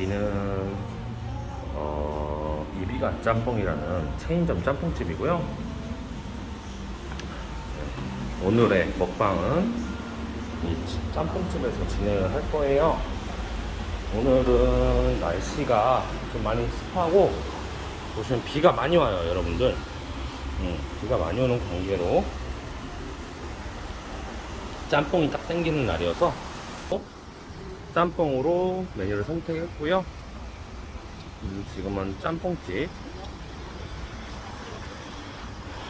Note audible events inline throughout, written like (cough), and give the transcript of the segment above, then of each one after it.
여기는 어, 이비가 짬뽕이라는 체인점 짬뽕집이고요. 네, 오늘의 먹방은 이 짬뽕집에서 진행을 할 거예요. 오늘은 날씨가 좀 많이 습하고 보시면 비가 많이 와요, 여러분들. 음, 비가 많이 오는 관계로 짬뽕이 딱 땡기는 날이어서 짬뽕으로 메뉴를 선택했고요. 음, 지금은 짬뽕집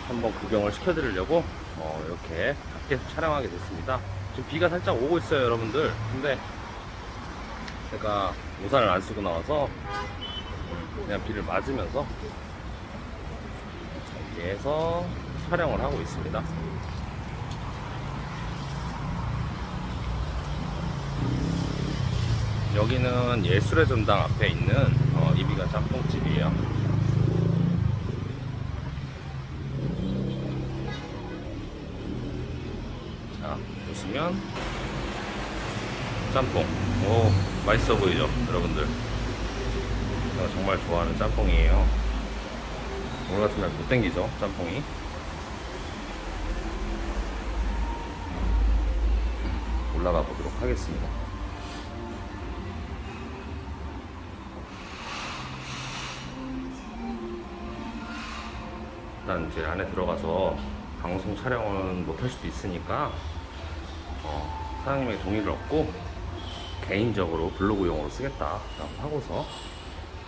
한번 구경을 시켜드리려고 어, 이렇게 밖에서 촬영하게 됐습니다. 지금 비가 살짝 오고 있어요, 여러분들. 근데 제가 우산을 안 쓰고 나와서 그냥 비를 맞으면서 여기에서 촬영을 하고 있습니다. 여기는 예술의 전당 앞에 있는 어, 이비가 짬뽕집이에요. 자, 보시면 짬뽕. 오, 맛있어 보이죠, 여러분들. 제가 정말 좋아하는 짬뽕이에요. 오늘 같은 날 못 땡기죠, 짬뽕이. 올라가 보도록 하겠습니다. 일단 이제 안에 들어가서 방송 촬영은 못 할 수도 있으니까 어, 사장님의 동의를 얻고 개인적으로 블로그용으로 쓰겠다라고 하고서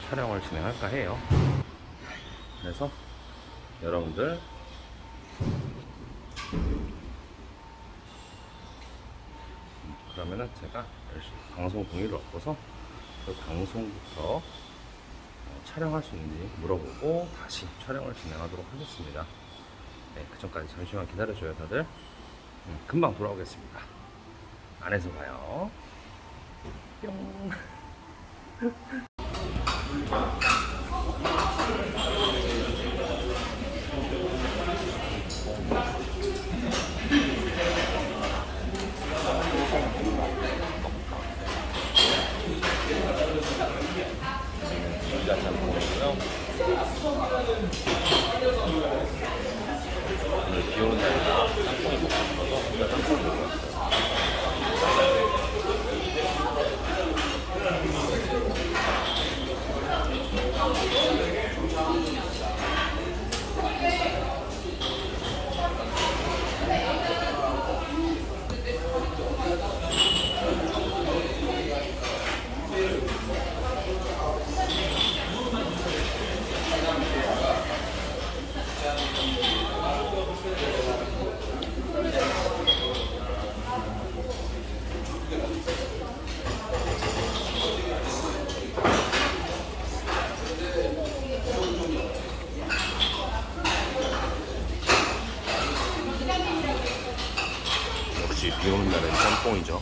촬영을 진행할까 해요. 그래서 여러분들 그러면은 제가 열심히 방송 동의를 얻고서 그 방송부터 어, 촬영할 수 있는지 물어보고 다시 촬영을 진행하도록 하겠습니다. 네, 그 전까지 잠시만 기다려줘요, 다들. 음, 금방 돌아오겠습니다. 안에서 봐요. 뿅. (laughs) 여기가 짬뽕이고요. 오늘 비 오는 날이라 짬뽕이 먹고 싶어서 우리가 짬뽕을 먹고 왔어요. 역시 비 오는 날은 짬뽕이죠.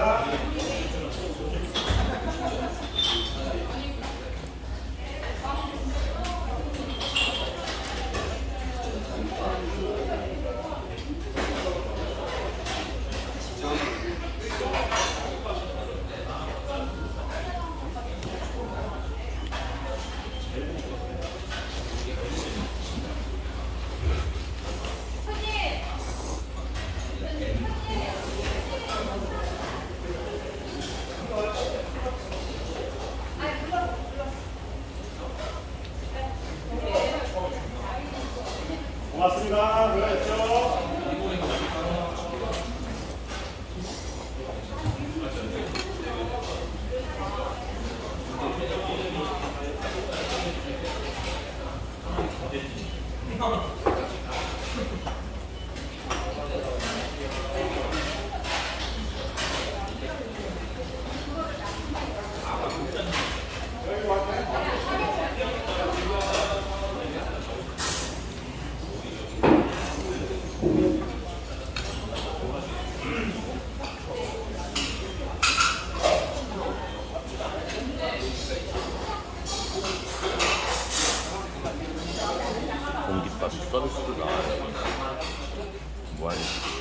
Yeah. 무한식이에요.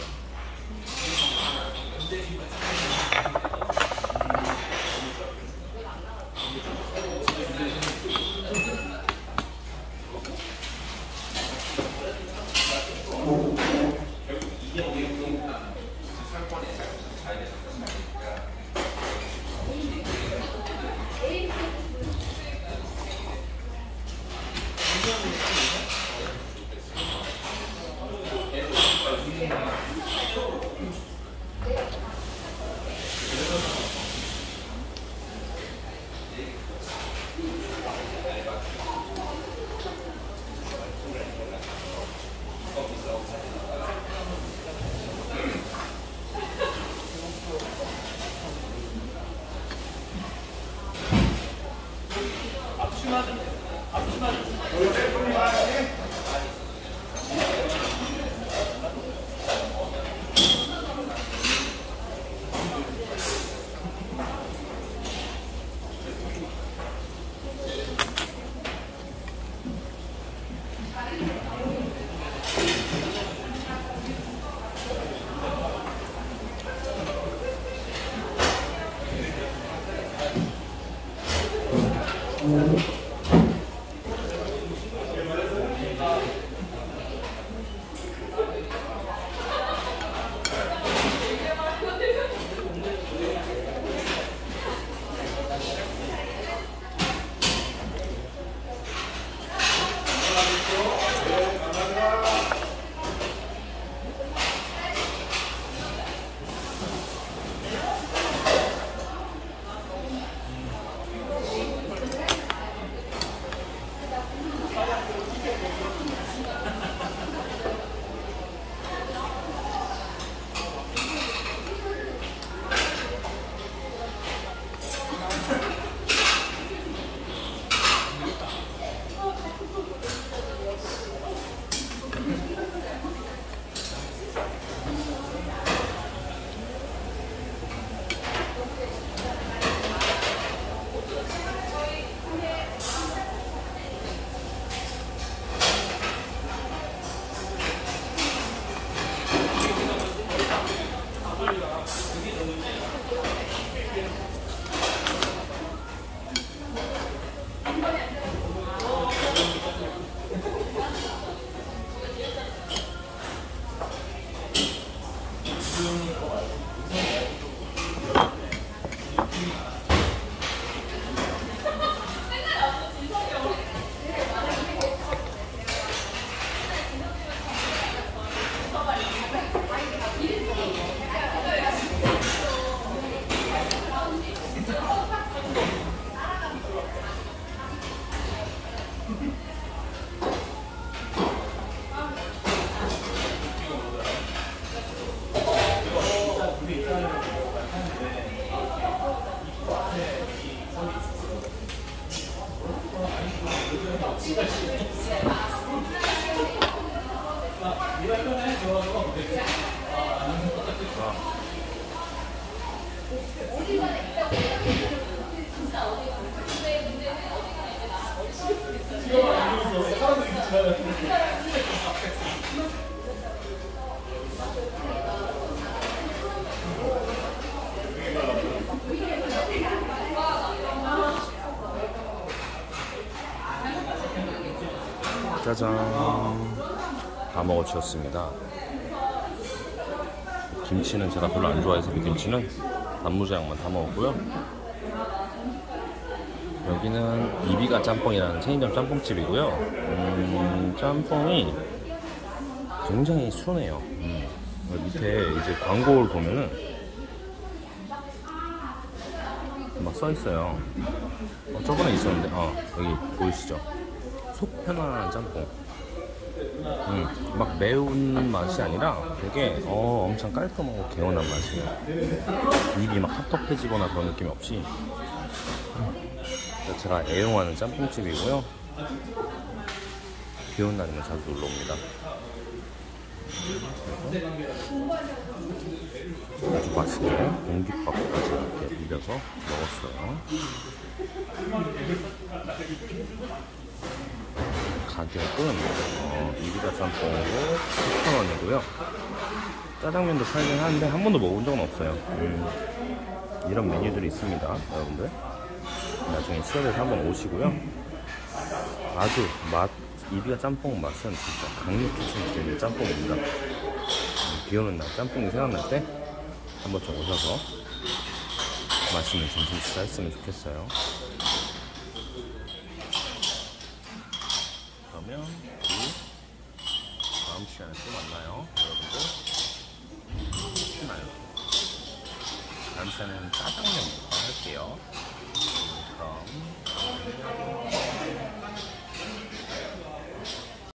짜잔. 다 먹어치웠습니다. 김치는 제가 별로 안 좋아해서 그 김치는 단무지향만 다 먹었고요. 여기는 이비가 짬뽕이라는 체인점 짬뽕집이고요. 음, 짬뽕이 굉장히 순해요. 음, 밑에 이제 광고를 보면은 막 써있어요. 어, 저번에 있었는데, 어, 여기 보이시죠? 속 편안한 짬뽕. 음, 막 매운 맛이 아니라 되게 어, 엄청 깔끔하고 개운한 맛이에요. 입이 막 텁텁해지거나 그런 느낌이 없이 제가 애용하는 짬뽕집이고요. 비 오는 날이면 자주 놀러 옵니다. 맛있게 공깃밥까지 이렇게 비벼서 먹었어요. 가격은 어, 이비다 짬뽕으로 7,000원이고요. 짜장면도 팔긴 하는데 한 번도 먹어본 적은 없어요. 음, 이런 메뉴들이 있습니다, 여러분들. 나중에 시험에서 한번 오시고요. 아주 맛, 이비가 짬뽕 맛은 진짜 강력히 드는 짬뽕입니다. 음, 비 오는 날 짬뽕이 생각날 때 한번 좀 오셔서 맛있는 점심 식사 했으면 좋겠어요. 그러면 그 다음 시간에 또 만나요. 여러분들 쉬나요? 다음 시간에는 짜장면부터 할게요. 그럼.